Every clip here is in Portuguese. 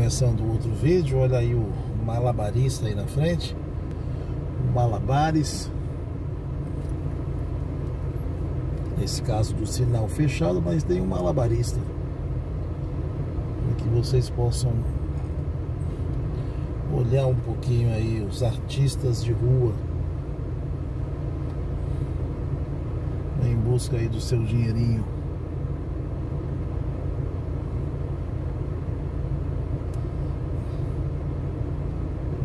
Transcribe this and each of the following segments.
começando outro vídeo. Olha aí o malabarista aí na frente. Malabares. Nesse caso do sinal fechado, mas tem um malabarista. Para que vocês possam olhar um pouquinho aí os artistas de rua. Em busca aí do seu dinheirinho.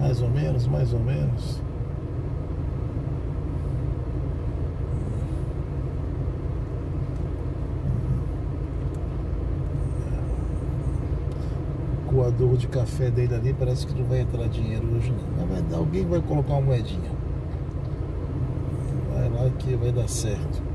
Mais ou menos, mais ou menos. coador de café dele ali parece que não vai entrar dinheiro hoje não. Mas alguém vai colocar uma moedinha. Vai lá que vai dar certo.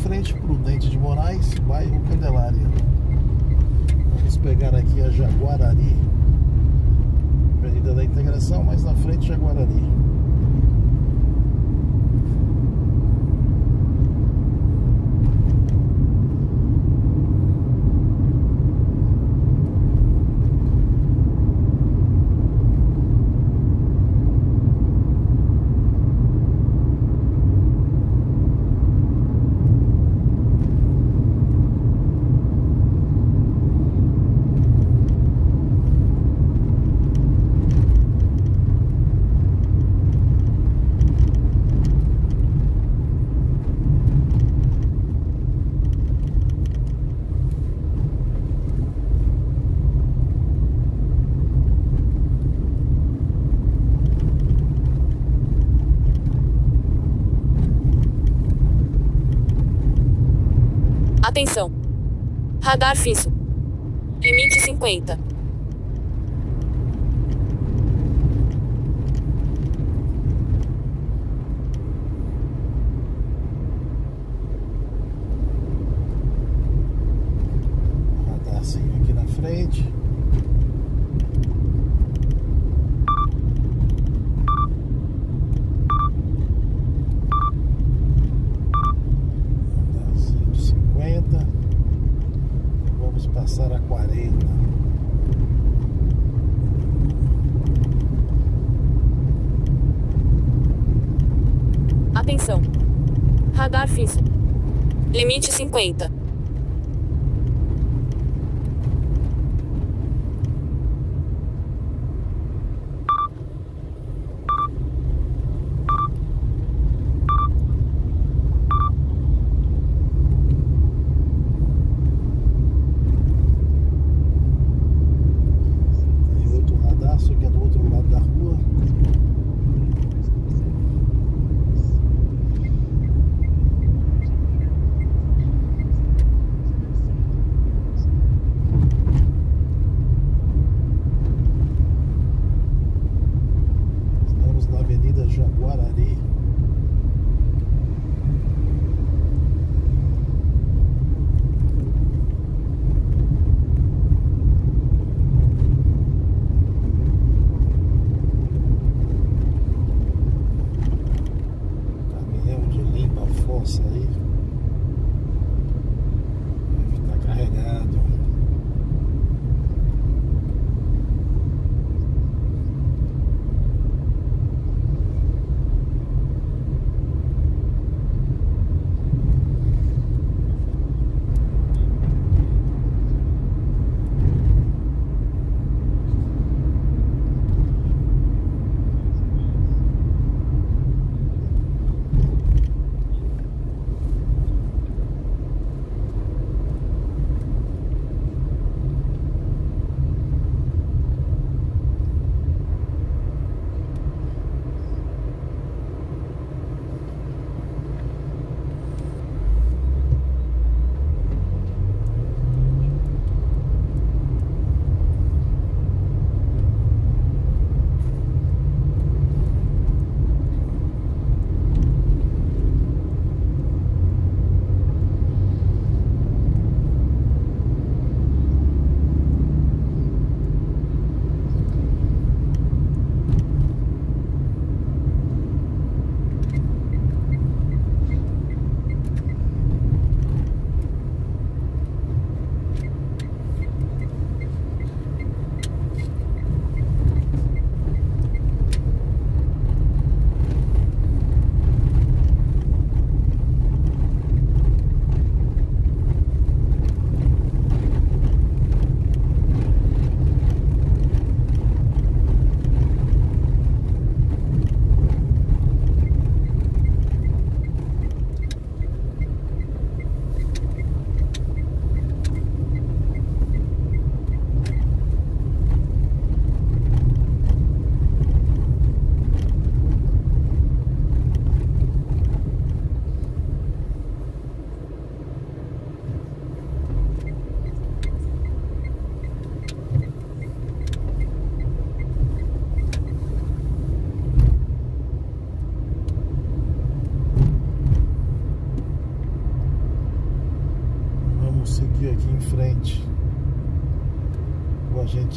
Seguindo em frente, Prudente de Moraes, bairro Candelária. Vamos pegar aqui a Jaguarari. Avenida da Integração, mais na frente Jaguarari. Atenção. Radar fixo. Limite 50. Radarzinho aqui na frente. Radarzinho de 50. Vamos passar a 40. Atenção. Radar fixo. Limite 50.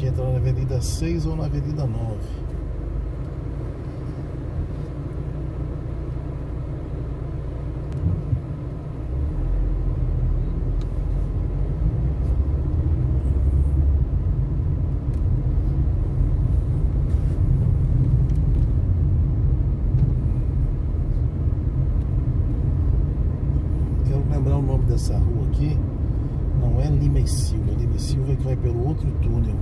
Gente entra na Avenida 6 ou na Avenida 9. Quero lembrar o nome dessa rua aqui. Não é Lima e Silva. Lima e Silva é que vai pelo outro túnel.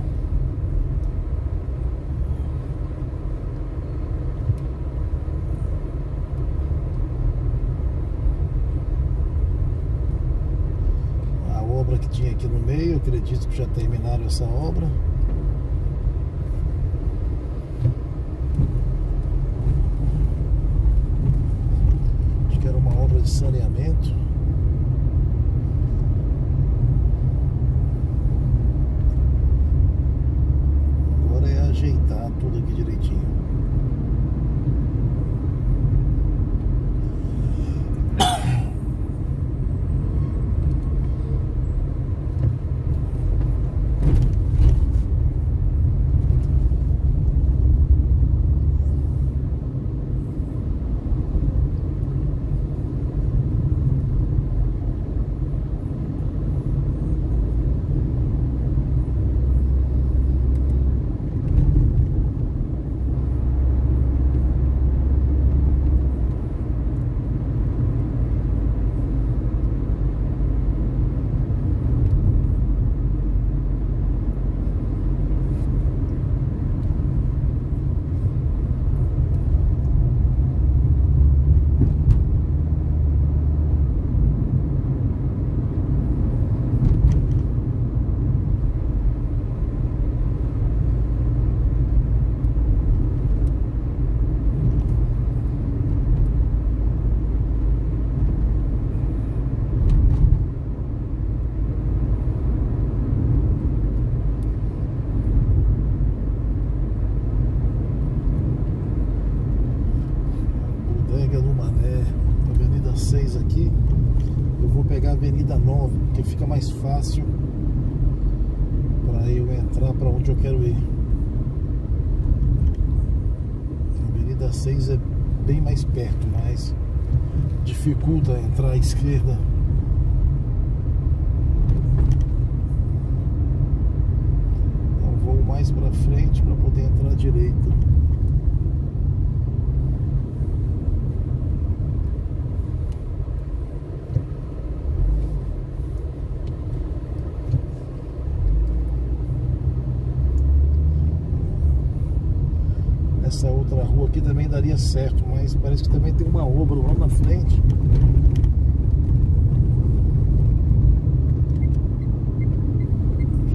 A obra que tinha aqui no meio, acredito que já terminaram essa obra. Acho que era uma obra de saneamento. Agora é ajeitar tudo aqui direitinho. Bodega do Mané, Avenida 6 aqui. Eu vou pegar a Avenida 9, porque fica mais fácil para eu entrar para onde eu quero ir. A Avenida 6 é bem mais perto, mas dificulta entrar à esquerda. Então vou mais para frente para poder entrar à direita. Essa outra rua aqui também daria certo, mas parece que também tem uma obra lá na frente.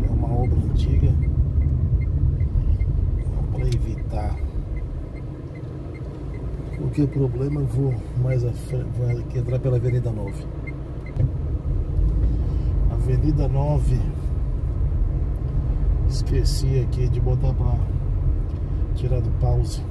É uma obra antiga. Para evitar qualquer problema, eu vou mais à frente, vou entrar pela Avenida 9. Avenida 9. Esqueci aqui de botar para tirar do pause.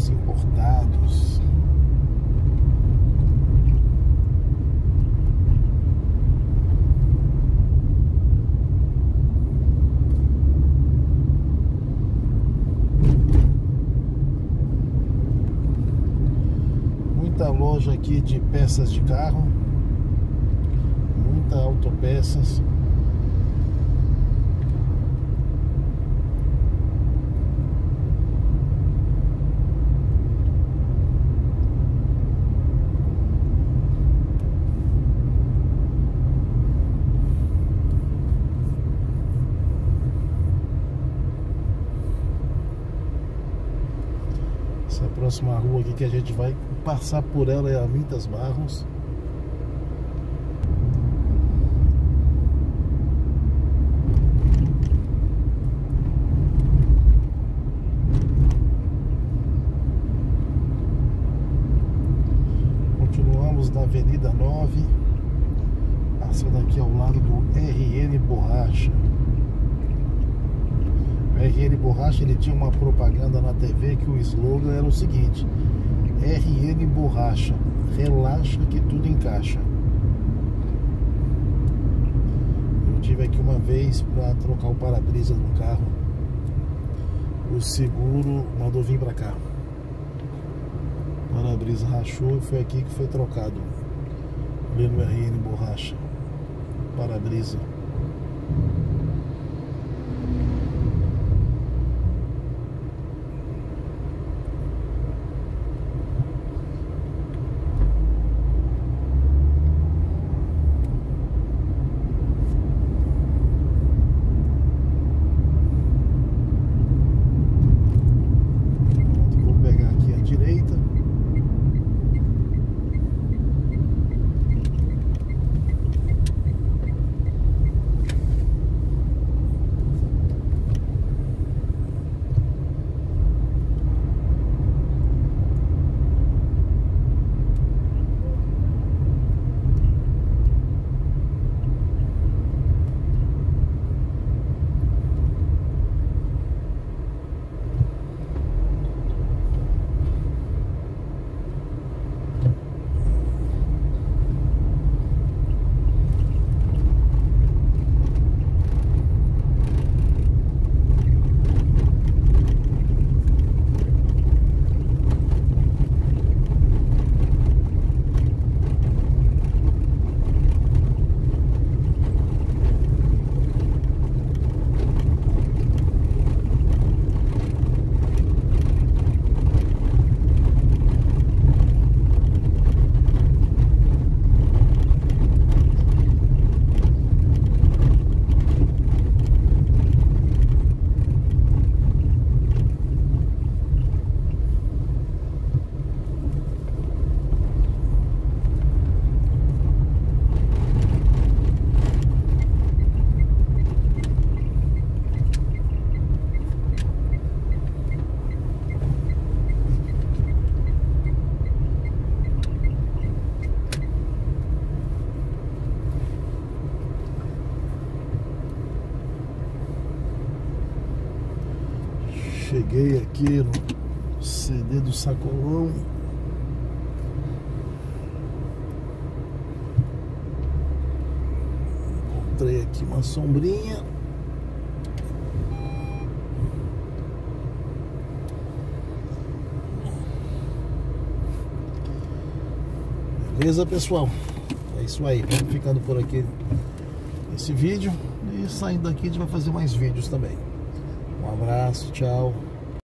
Dos Importados. Muita loja aqui de peças de carro. Muita autopeças. Essa próxima rua aqui que a gente vai passar por ela é a Vintas Barros. Continuamos na Avenida 9. Passando aqui ao lado do RN Borracha. O RN Borracha ele tinha uma propaganda na TV que o slogan era o seguinte: RN Borracha, relaxa que tudo encaixa. Eu tive aqui uma vez para trocar o para-brisa do carro. O seguro mandou vir para cá. O para-brisa rachou e foi aqui que foi trocado. Ali RN Borracha. Para-brisa. CD do Sacolão. Encontrei aqui uma sombrinha. Beleza, pessoal? É isso aí. Vamos ficando por aqui nesse vídeo. E saindo daqui a gente vai fazer mais vídeos também. Um abraço, tchau.